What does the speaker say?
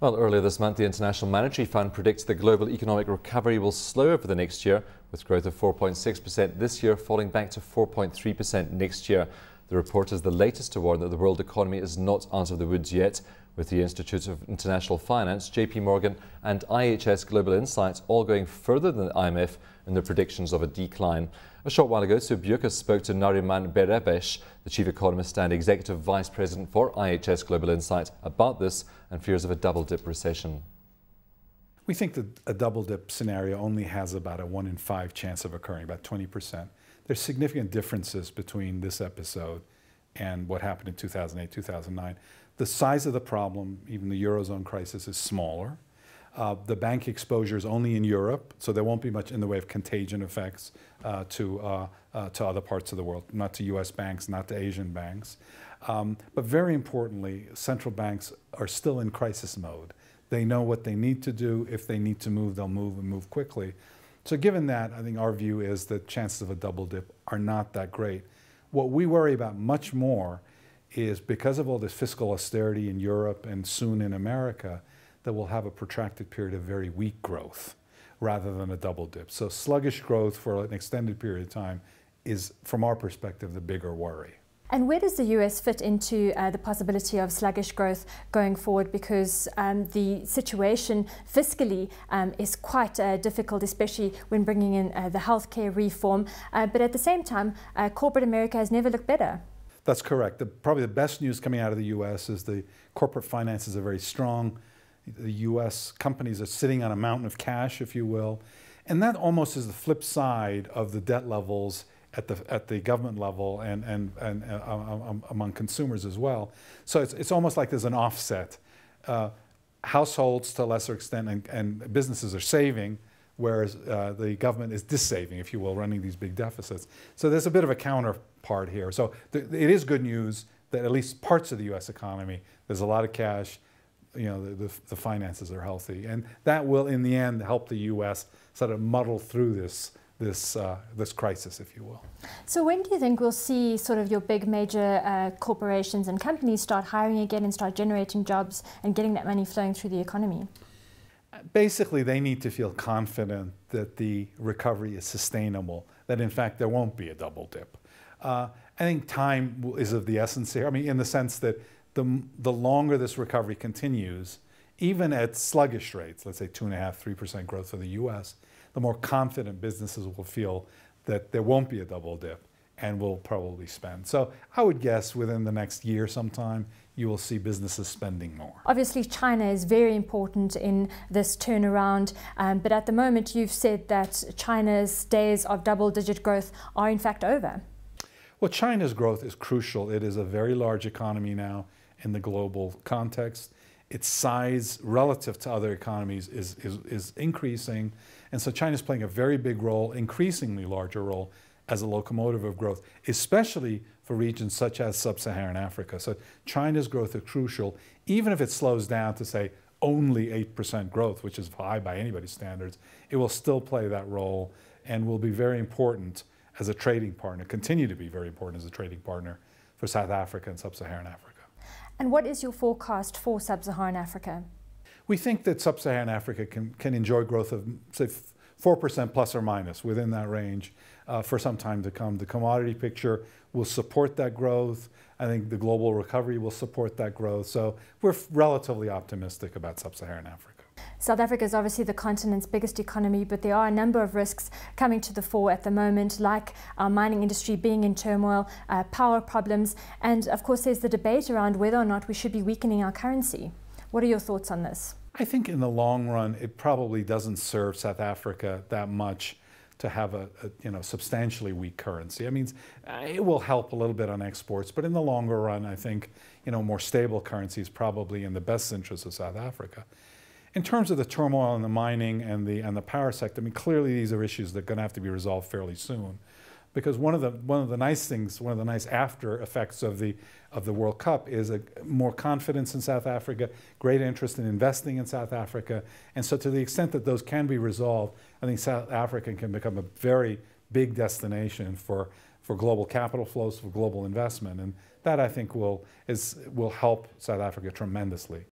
Well, earlier this month, the International Monetary Fund predicts the global economic recovery will slow over the next year, with growth of 4.6% this year falling back to 4.3% next year. The report is the latest to warn that the world economy is not out of the woods yet, with the Institute of International Finance, JP Morgan, and IHS Global Insights all going further than the IMF in their predictions of a decline. A short while ago, Sue Buekes spoke to Nariman Behravesh, the chief economist and executive vice president for IHS Global Insight, about this and fears of a double dip recession. We think that a double dip scenario only has about a one in five chance of occurring, about 20%. There's significant differences between this episode and what happened in 2008, 2009. The size of the problem, even the Eurozone crisis, is smaller. Uh, the bank exposure is only in Europe, so there won't be much in the way of contagion effects uh, to, uh, uh to other parts of the world, not to US banks, not to Asian banks. Um, but very importantly, central banks are still in crisis mode. They know what they need to do. If they need to move, they'll move and move quickly. So given that, I think our view is that chances of a double dip are not that great. What we worry about much more is because of all this fiscal austerity in Europe and soon in America, that will have a protracted period of very weak growth rather than a double dip. So sluggish growth for an extended period of time is, from our perspective, the bigger worry. And where does the US fit into uh, the possibility of sluggish growth going forward? Because um, the situation fiscally um, is quite uh, difficult, especially when bringing in uh, the healthcare reform. Uh, but at the same time, uh, corporate America has never looked better. That's correct. The, probably the best news coming out of the US is the corporate finances are very strong the US companies are sitting on a mountain of cash, if you will. And that almost is the flip side of the debt levels at the, at the government level and, and, and uh, um, um, among consumers as well. So it's, it's almost like there's an offset. Uh, households, to a lesser extent, and, and businesses are saving, whereas uh, the government is dissaving, if you will, running these big deficits. So there's a bit of a counterpart here. So it is good news that at least parts of the U.S. economy, there's a lot of cash, you know, the, the, the, finances are healthy. And that will, in the end, help the U.S. sort of muddle through this, this, uh, this crisis, if you will. So when do you think we'll see sort of your big major uh, corporations and companies start hiring again and start generating jobs and getting that money flowing through the economy? Basically, they need to feel confident that the recovery is sustainable, that in fact there won't be a double dip. Uh, I think time is of the essence here. I mean, in the sense that the, the longer this recovery continues, even at sluggish rates, let's say two and a half, three percent growth for the U.S., the more confident businesses will feel that there won't be a double dip and will probably spend. So I would guess within the next year sometime, you will see businesses spending more. Obviously, China is very important in this turnaround, um, but at the moment, you've said that China's days of double digit growth are in fact over. Well, China's growth is crucial. It is a very large economy now in the global context. Its size relative to other economies is, is, is increasing. And so China is playing a very big role, increasingly larger role as a locomotive of growth, especially for regions such as sub-Saharan Africa. So China's growth is crucial, even if it slows down to say only 8% growth, which is high by anybody's standards, it will still play that role and will be very important as a trading partner, continue to be very important as a trading partner for South Africa and sub-Saharan Africa. And what is your forecast for sub-Saharan Africa? We think that sub-Saharan Africa can, can enjoy growth of, say, 4% plus or minus within that range uh, for some time to come. The commodity picture will support that growth. I think the global recovery will support that growth. So we're relatively optimistic about sub-Saharan Africa. South Africa is obviously the continent's biggest economy, but there are a number of risks coming to the fore at the moment, like our mining industry being in turmoil, uh, power problems, and of course there's the debate around whether or not we should be weakening our currency. What are your thoughts on this? I think in the long run, it probably doesn't serve South Africa that much to have a, a, you know substantially weak currency. I mean, it will help a little bit on exports, but in the longer run, I think you know more stable currency is probably in the best interest of South Africa. In terms of the turmoil in the mining and the, and the power sector, I mean, clearly these are issues that are going to have to be resolved fairly soon. Because one of the, one of the nice things, one of the nice after effects of the, of the World Cup is a, more confidence in South Africa, great interest in investing in South Africa. And so to the extent that those can be resolved, I think South Africa can become a very big destination for, for global capital flows, for global investment. And that I think will, is, will help South Africa tremendously.